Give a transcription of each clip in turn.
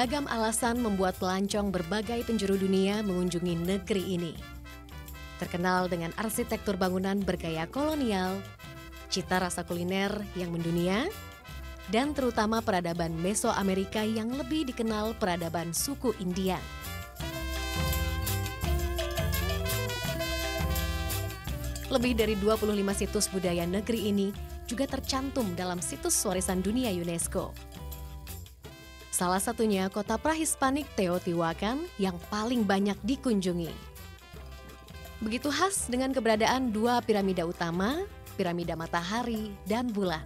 Beragam alasan membuat pelancong berbagai penjuru dunia mengunjungi negeri ini. Terkenal dengan arsitektur bangunan bergaya kolonial, cita rasa kuliner yang mendunia, dan terutama peradaban Mesoamerika yang lebih dikenal peradaban suku India. Lebih dari 25 situs budaya negeri ini juga tercantum dalam situs warisan dunia UNESCO. Salah satunya kota prahispanik Teotihuacan yang paling banyak dikunjungi. Begitu khas dengan keberadaan dua piramida utama, piramida matahari dan bulan.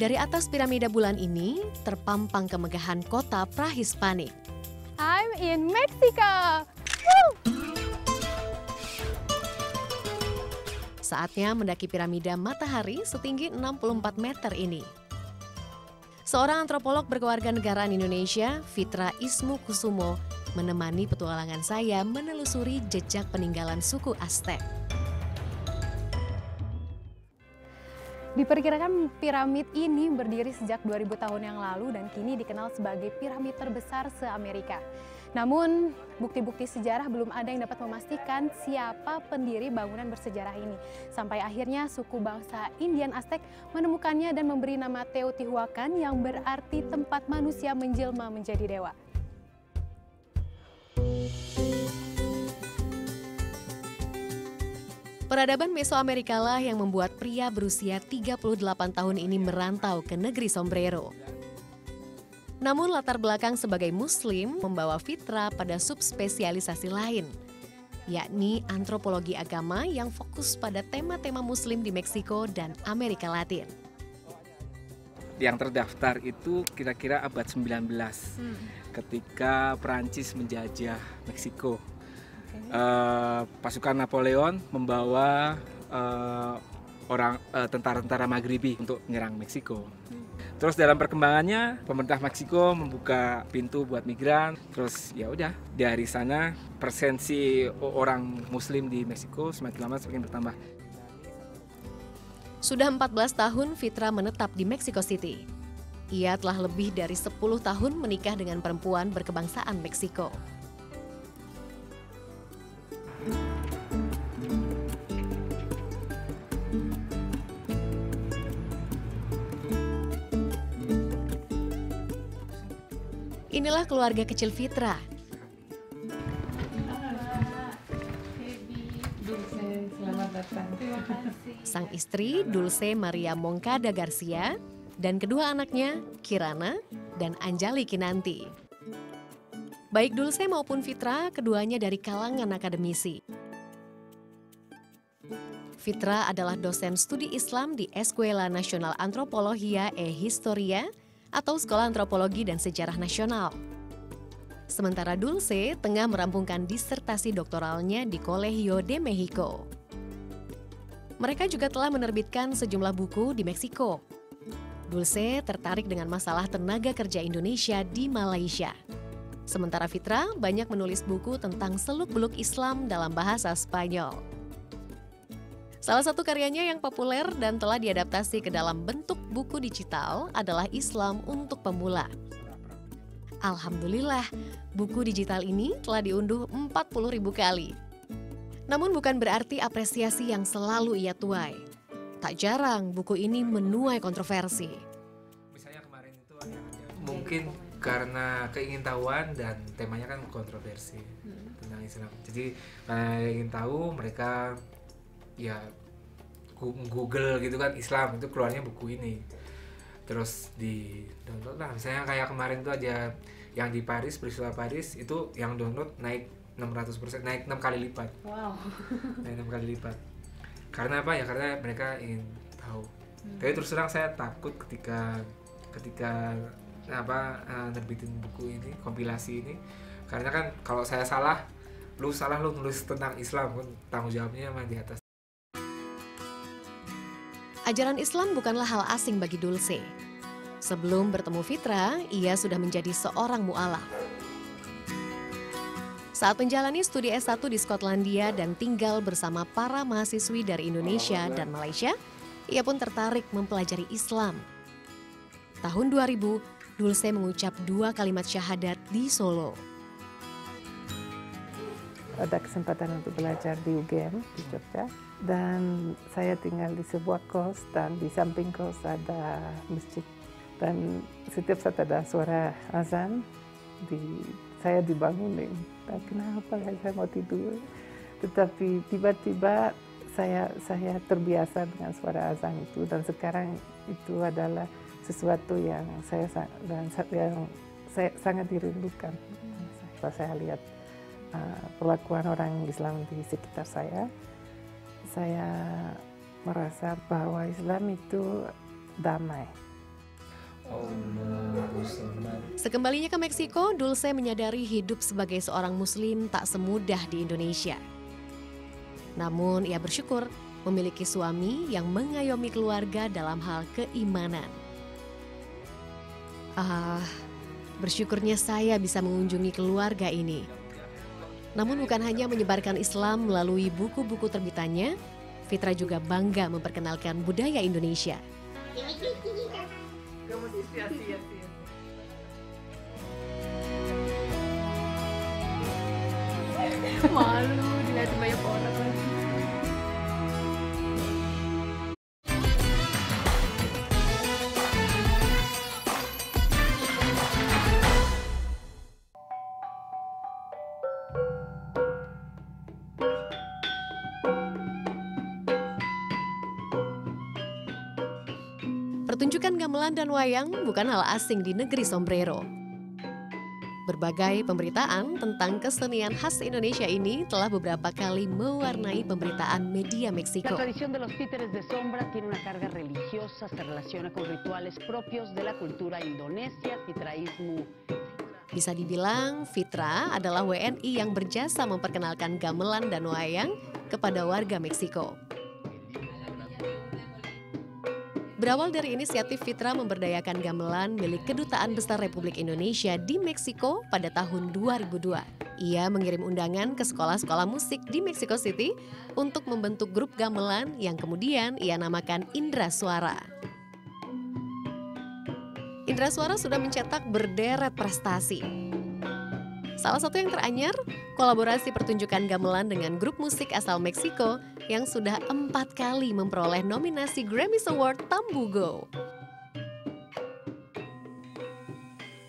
Dari atas piramida bulan ini terpampang kemegahan kota prahispanik. I'm in Mexico. Saatnya mendaki piramida matahari setinggi 64 meter ini. Seorang antropolog berkeluarga negaraan Indonesia, Fitra Ismu Kusumo, menemani petualangan saya menelusuri jejak peninggalan suku Aztec. Diperkirakan piramid ini berdiri sejak 2000 tahun yang lalu dan kini dikenal sebagai piramid terbesar se-Amerika. Namun, bukti-bukti sejarah belum ada yang dapat memastikan siapa pendiri bangunan bersejarah ini. Sampai akhirnya suku bangsa Indian Aztec menemukannya dan memberi nama Teotihuacan yang berarti tempat manusia menjelma menjadi dewa. Peradaban Mesoamerika lah yang membuat pria berusia 38 tahun ini merantau ke negeri Sombrero. Namun latar belakang sebagai muslim membawa Fitra pada subspesialisasi lain, yakni antropologi agama yang fokus pada tema-tema muslim di Meksiko dan Amerika Latin. Yang terdaftar itu kira-kira abad 19 Hmm. ketika Perancis menjajah Meksiko. Eh, pasukan Napoleon membawa eh, orang eh, tentara-tentara Maghribi untuk menyerang Meksiko. Terus dalam perkembangannya pemerintah Meksiko membuka pintu buat migran. Terus ya udah dari sana presensi orang Muslim di Meksiko semakin lama semakin bertambah. Sudah 14 tahun Fitra menetap di Mexico City. Ia telah lebih dari 10 tahun menikah dengan perempuan berkebangsaan Meksiko. Inilah keluarga kecil Fitra. Sang istri Dulce Maria Moncada Garcia dan kedua anaknya Kirana dan Anjali Kinanti. Baik Dulce maupun Fitra keduanya dari kalangan akademisi. Fitra adalah dosen studi Islam di Escuela Nacional Antropologia e Historia atau Sekolah Antropologi dan Sejarah Nasional. Sementara Dulce tengah merampungkan disertasi doktoralnya di Colegio de Mexico. Mereka juga telah menerbitkan sejumlah buku di Meksiko. Dulce tertarik dengan masalah tenaga kerja Indonesia di Malaysia. Sementara Fitra banyak menulis buku tentang seluk-beluk Islam dalam bahasa Spanyol. Salah satu karyanya yang populer dan telah diadaptasi ke dalam bentuk buku digital adalah Islam untuk Pemula. Alhamdulillah, buku digital ini telah diunduh 40 ribu kali. Namun bukan berarti apresiasi yang selalu ia tuai. Tak jarang buku ini menuai kontroversi. Misalnya kemarin itu mungkin karena keingintahuan dan temanya kan kontroversi tentang Islam. Jadi karena ingin tahu mereka ya Google gitu kan Islam itu keluarnya buku ini. Terus di download lah. Misalnya kayak kemarin tuh aja yang di Paris peristiwa Paris itu yang download naik 600% naik 6 kali lipat. Wow. naik 6 kali lipat. Karena apa ya? Karena mereka ingin tahu. Tapi terus terang saya takut ketika ketika apa eh, nerbitin buku ini, kompilasi ini. Karena kan kalau saya salah, lu salah lu nulis tentang Islam kan tanggung jawabnya emang di atas. Ajaran Islam bukanlah hal asing bagi Dulce. Sebelum bertemu Fitra, ia sudah menjadi seorang mu'alaf. Saat menjalani studi S1 di Skotlandia dan tinggal bersama para mahasiswi dari Indonesia dan Malaysia, ia pun tertarik mempelajari Islam. Tahun 2000, Dulce mengucap dua kalimat syahadat di Solo. Ada kesempatan untuk belajar di UGM di Jogja dan saya tinggal di sebuah kos dan di samping kos ada masjid. Dan setiap saat ada suara azan di saya dibangunin. Dan kenapa saya mau tidur? Tetapi tiba-tiba saya saya terbiasa dengan suara azan itu. Dan sekarang itu adalah sesuatu yang saya dan yang saya sangat dirindukan. Setelah saya lihat uh, perlakuan orang Islam di sekitar saya, saya merasa bahwa Islam itu damai. Sekembalinya ke Meksiko, Dulce menyadari hidup sebagai seorang muslim tak semudah di Indonesia. Namun ia bersyukur memiliki suami yang mengayomi keluarga dalam hal keimanan. Ah, bersyukurnya saya bisa mengunjungi keluarga ini. Namun bukan hanya menyebarkan Islam melalui buku-buku terbitannya, Fitra juga bangga memperkenalkan budaya Indonesia. Malu dilihat banyak orang lagi. Pertunjukan gamelan dan wayang bukan hal asing di negeri sombrero. Berbagai pemberitaan tentang kesenian khas Indonesia ini telah beberapa kali mewarnai pemberitaan media Meksiko. Bisa dibilang Fitra adalah WNI yang berjasa memperkenalkan gamelan dan wayang kepada warga Meksiko. Berawal dari inisiatif Fitra memberdayakan gamelan milik Kedutaan Besar Republik Indonesia di Meksiko pada tahun 2002. Ia mengirim undangan ke sekolah-sekolah musik di Mexico City untuk membentuk grup gamelan yang kemudian ia namakan Indra Suara. Indra Suara sudah mencetak berderet prestasi. Salah satu yang teranyar, kolaborasi pertunjukan gamelan dengan grup musik asal Meksiko yang sudah empat kali memperoleh nominasi Grammy Award Tambugo.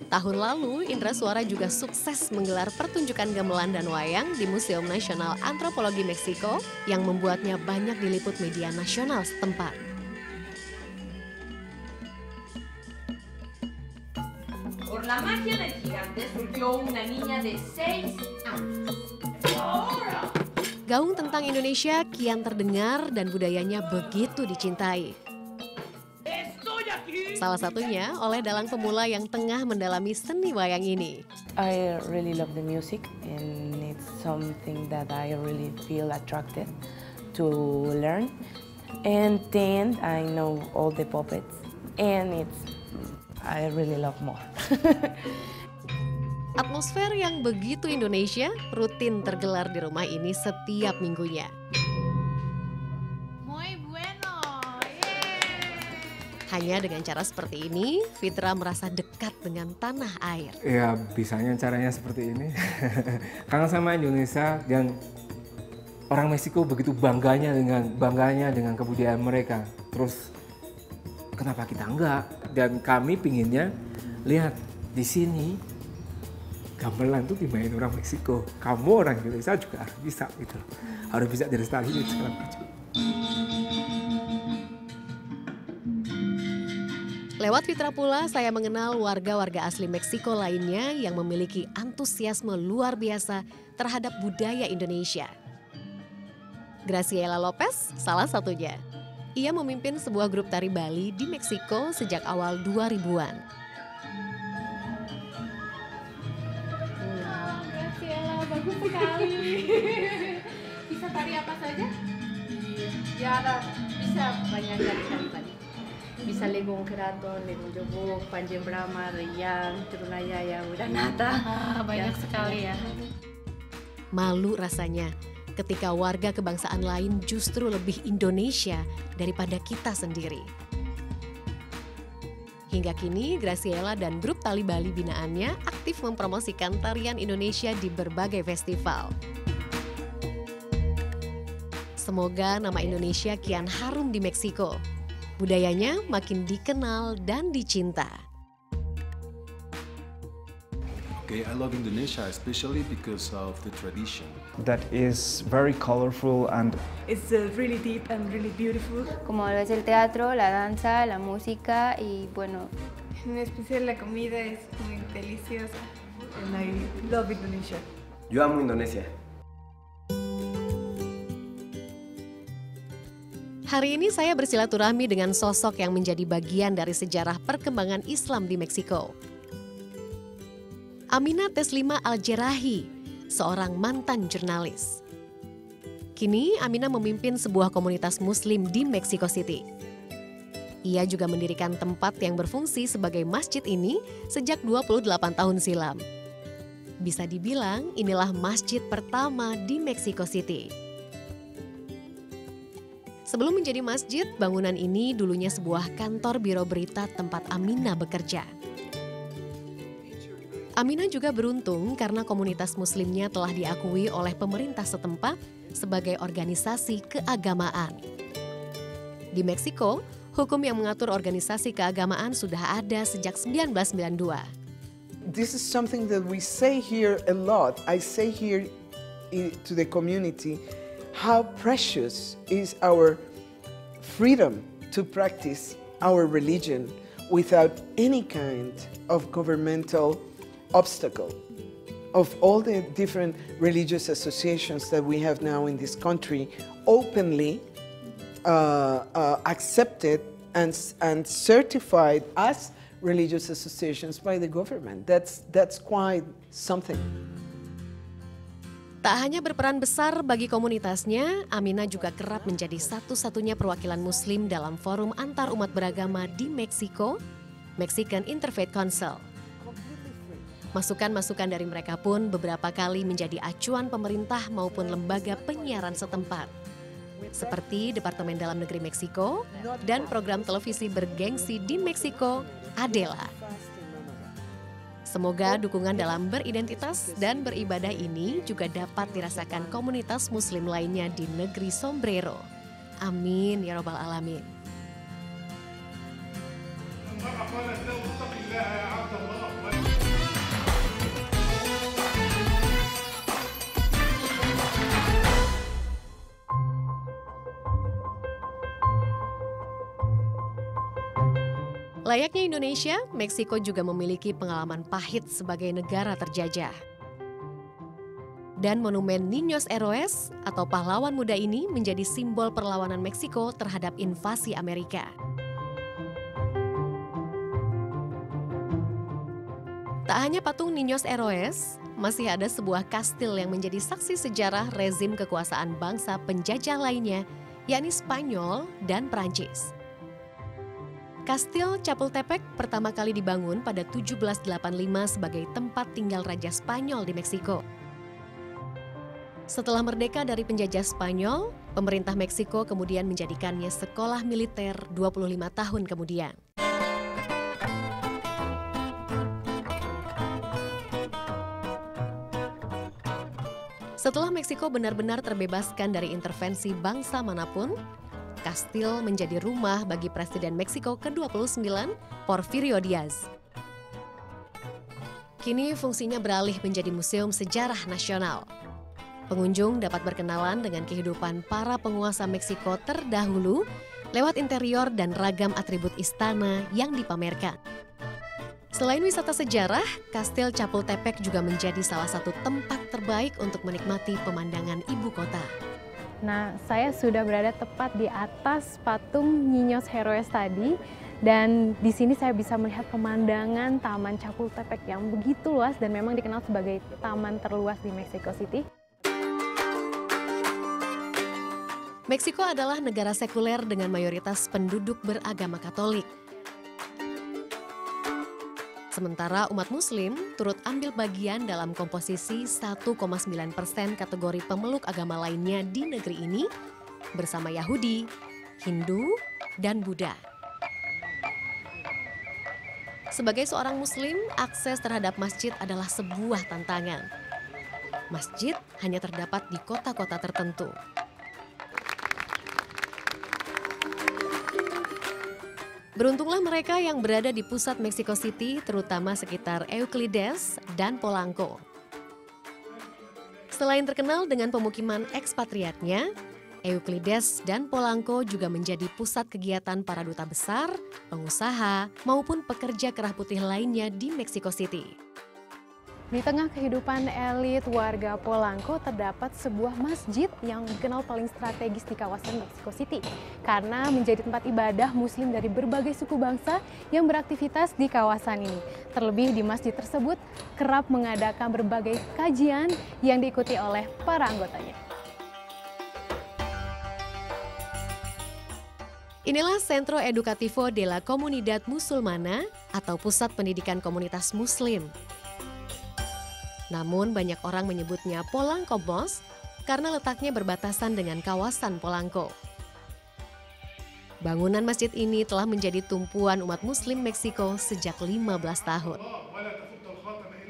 Tahun lalu, Indra Suara juga sukses menggelar pertunjukan gamelan dan wayang di Museum Nasional Antropologi Meksiko yang membuatnya banyak diliput media nasional setempat. Por la magia del gigante surgió una niña de 6 años. Gaung tentang Indonesia kian terdengar dan budayanya begitu dicintai. Salah satunya oleh dalang pemula yang tengah mendalami seni wayang ini. I really love the music and it's something that I really feel attracted to learn. And then I know all the puppets and it's I really love more. Atmosfer yang begitu Indonesia rutin tergelar di rumah ini setiap minggunya. Muy bueno. Hanya dengan cara seperti ini, Fitra merasa dekat dengan tanah air. Ya bisanya caranya seperti ini. Kangen sama Indonesia dan orang Meksiko begitu bangganya dengan bangganya dengan kebudayaan mereka. Terus kenapa kita enggak? Dan kami pinginnya lihat di sini gamelan tuh dimain orang Meksiko. Kamu orang Indonesia juga harus bisa gitu. Harus bisa dilestarikan segala macam. Lewat Fitra pula saya mengenal warga-warga asli Meksiko lainnya yang memiliki antusiasme luar biasa terhadap budaya Indonesia. Graciela Lopez salah satunya. Ia memimpin sebuah grup tari Bali di Meksiko sejak awal 2000-an. Sekali. Bisa tari apa saja? Ya ada bisa banyak dari tari tadi. Bisa legong keraton, legong jogo, panjen brahma, reyang, turunaya, udanata. Ah, banyak sekali ya. Malu rasanya ketika warga kebangsaan lain justru lebih Indonesia daripada kita sendiri. Hingga kini, Graciela dan grup Tali Bali binaannya aktif mempromosikan tarian Indonesia di berbagai festival. Semoga nama Indonesia kian harum di Meksiko. Budayanya makin dikenal dan dicinta. Okay, I love Indonesia especially because of the tradition. that is very colorful and It's uh, really deep and really beautiful. como lo es el teatro, la danza, la música y bueno, En especial la comida es muy deliciosa. And I love Indonesia. Yo amo Indonesia. Hari ini saya bersilaturahmi dengan sosok yang menjadi bagian dari sejarah perkembangan Islam di Meksiko. Amina Teslima Al-Jerahi, seorang mantan jurnalis. Kini Amina memimpin sebuah komunitas muslim di Mexico City. Ia juga mendirikan tempat yang berfungsi sebagai masjid ini sejak 28 tahun silam. Bisa dibilang inilah masjid pertama di Mexico City. Sebelum menjadi masjid, bangunan ini dulunya sebuah kantor biro berita tempat Amina bekerja. Amina juga beruntung karena komunitas muslimnya telah diakui oleh pemerintah setempat sebagai organisasi keagamaan. Di Meksiko, hukum yang mengatur organisasi keagamaan sudah ada sejak 1992. This is something that we say here a lot. I say here to the community how precious is our freedom to practice our religion without any kind of governmental obstacle. Of all the different religious associations that we have now in this country, openly uh, uh, accepted and, and certified as religious associations by the government. That's, that's quite something. Tak hanya berperan besar bagi komunitasnya, Amina juga kerap menjadi satu-satunya perwakilan muslim dalam forum antar umat beragama di Meksiko, Mexican Interfaith Council. Masukan-masukan dari mereka pun beberapa kali menjadi acuan pemerintah maupun lembaga penyiaran setempat. Seperti Departemen Dalam Negeri Meksiko dan program televisi bergengsi di Meksiko, Adela. Semoga dukungan dalam beridentitas dan beribadah ini juga dapat dirasakan komunitas muslim lainnya di negeri Sombrero. Amin ya robbal alamin. Layaknya Indonesia, Meksiko juga memiliki pengalaman pahit sebagai negara terjajah. Dan monumen Niños Héroes atau pahlawan muda ini menjadi simbol perlawanan Meksiko terhadap invasi Amerika. Tak hanya patung Niños Héroes, masih ada sebuah kastil yang menjadi saksi sejarah rezim kekuasaan bangsa penjajah lainnya, yakni Spanyol dan Prancis. Kastil Chapultepec pertama kali dibangun pada 1785 sebagai tempat tinggal Raja Spanyol di Meksiko. Setelah merdeka dari penjajah Spanyol, pemerintah Meksiko kemudian menjadikannya sekolah militer 25 tahun kemudian. Setelah Meksiko benar-benar terbebaskan dari intervensi bangsa mana pun, kastil menjadi rumah bagi Presiden Meksiko ke-29, Porfirio Diaz. Kini fungsinya beralih menjadi museum sejarah nasional. Pengunjung dapat berkenalan dengan kehidupan para penguasa Meksiko terdahulu lewat interior dan ragam atribut istana yang dipamerkan. Selain wisata sejarah, Kastil Chapultepec juga menjadi salah satu tempat terbaik untuk menikmati pemandangan ibu kota. Nah, saya sudah berada tepat di atas patung Niños Héroes tadi dan di sini saya bisa melihat pemandangan Taman Chapultepec yang begitu luas dan memang dikenal sebagai taman terluas di Mexico City. Meksiko adalah negara sekuler dengan mayoritas penduduk beragama Katolik. Sementara umat muslim turut ambil bagian dalam komposisi 1,9 persen kategori pemeluk agama lainnya di negeri ini bersama Yahudi, Hindu, dan Buddha. Sebagai seorang muslim, akses terhadap masjid adalah sebuah tantangan. Masjid hanya terdapat di kota-kota tertentu. Beruntunglah mereka yang berada di pusat Mexico City, terutama sekitar Euclides dan Polanco. Selain terkenal dengan pemukiman ekspatriatnya, Euclides dan Polanco juga menjadi pusat kegiatan para duta besar, pengusaha, maupun pekerja kerah putih lainnya di Mexico City. Di tengah kehidupan elit warga Polanco terdapat sebuah masjid yang dikenal paling strategis di kawasan Mexico City karena menjadi tempat ibadah muslim dari berbagai suku bangsa yang beraktivitas di kawasan ini. Terlebih di masjid tersebut kerap mengadakan berbagai kajian yang diikuti oleh para anggotanya. Inilah Centro Educativo de la Comunidad Musulmana atau Pusat Pendidikan Komunitas Muslim namun banyak orang menyebutnya Polanco Mosque karena letaknya berbatasan dengan kawasan Polanco. Bangunan masjid ini telah menjadi tumpuan umat muslim Meksiko sejak 15 tahun.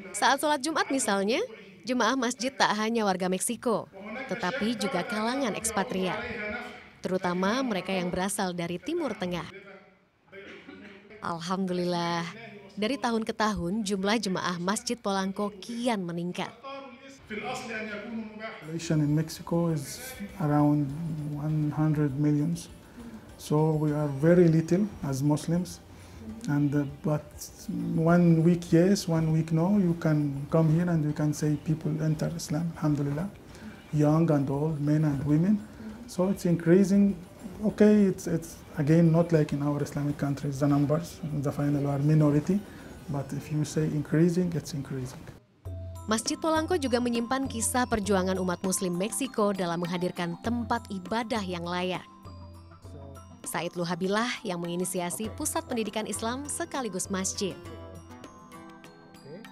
Saat sholat Jumat misalnya, jemaah masjid tak hanya warga Meksiko, tetapi juga kalangan ekspatriat, terutama mereka yang berasal dari Timur Tengah. Alhamdulillah, dari tahun ke tahun, jumlah jemaah Masjid Polanco kian meningkat. Population in Mexico is around 100 millions. So we are very little as Muslims. And but one week yes, one week no, you can come here and you can say people enter Islam, alhamdulillah, young and old, men and women. So it's increasing. Okay, it's, it's again not like in our Islamic countries, the numbers, the final are minority, but if you say increasing, it's increasing. Masjid Polanco juga menyimpan kisah perjuangan umat muslim Meksiko dalam menghadirkan tempat ibadah yang layak. Said Luhabilah yang menginisiasi pusat pendidikan Islam sekaligus masjid.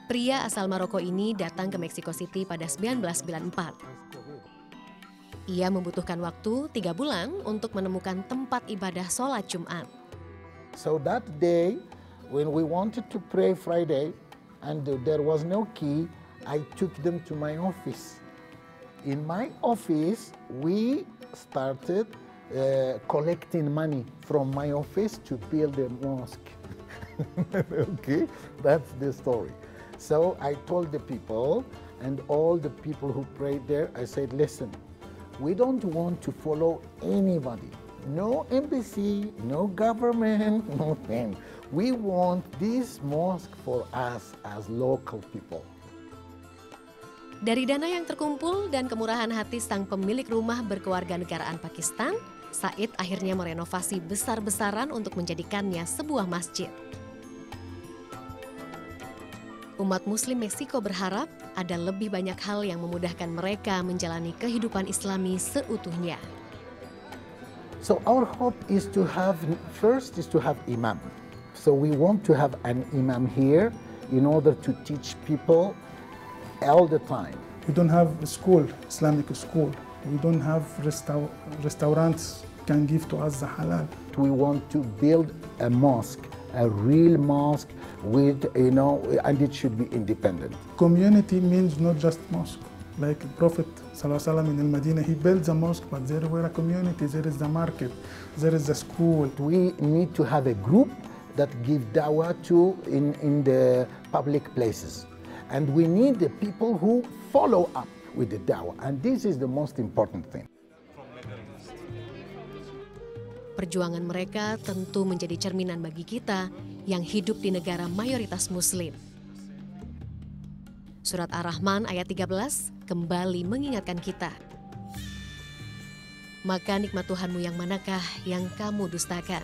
Pria asal Maroko ini datang ke Mexico City pada 1994. Ia membutuhkan waktu tiga bulan untuk menemukan tempat ibadah sholat Jumat. So that day, when we wanted to pray Friday and there was no key, I took them to my office. In my office, we started uh, collecting money from my office to build a mosque. okay, that's the story. So I told the people and all the people who prayed there, I said, listen, we don't want to follow anybody. No embassy, no government, nothing. We want this mosque for us as local people. Dari dana yang terkumpul dan kemurahan hati sang pemilik rumah berkewarganegaraan Pakistan, Said akhirnya merenovasi besar-besaran untuk menjadikannya sebuah masjid. Umat Muslim Meksiko berharap ada lebih banyak hal yang memudahkan mereka menjalani kehidupan Islami seutuhnya. So our hope is to have first is to have imam. So we want to have an imam here in order to teach people all the time. We don't have a school, Islamic school. We don't have restau restaurants can give to us the halal. We want to build a mosque, a real mosque with, you know, and it should be independent. Community means not just mosque. Like Prophet Sallallahu in Al-Madinah, he built the mosque, but there were a community, there is the market, there is the school. We need to have a group that give dawah to in, in the public places. And we need the people who follow up with the dawah. And this is the most important thing. Perjuangan mereka tentu menjadi cerminan bagi kita yang hidup di negara mayoritas muslim. Surat Ar-Rahman ayat 13 kembali mengingatkan kita. Maka nikmat Tuhanmu yang manakah yang kamu dustakan?